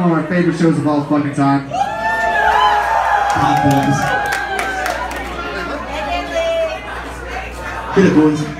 one of my favorite shows of all fucking time. Hot boys. Hit it, boys.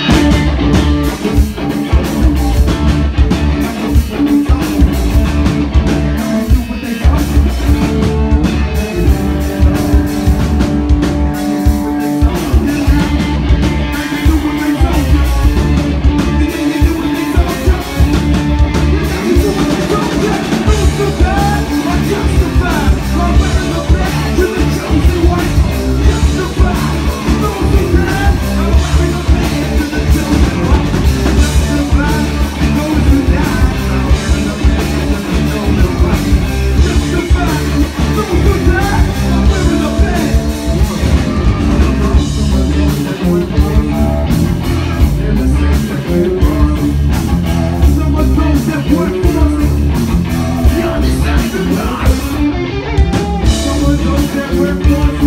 that we're born